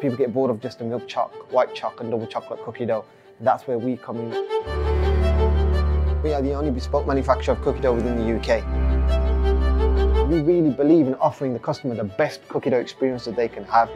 People get bored of just a milk choc, white choc and double chocolate cookie dough. That's where we come in. We are the only bespoke manufacturer of cookie dough within the UK. We really believe in offering the customer the best cookie dough experience that they can have.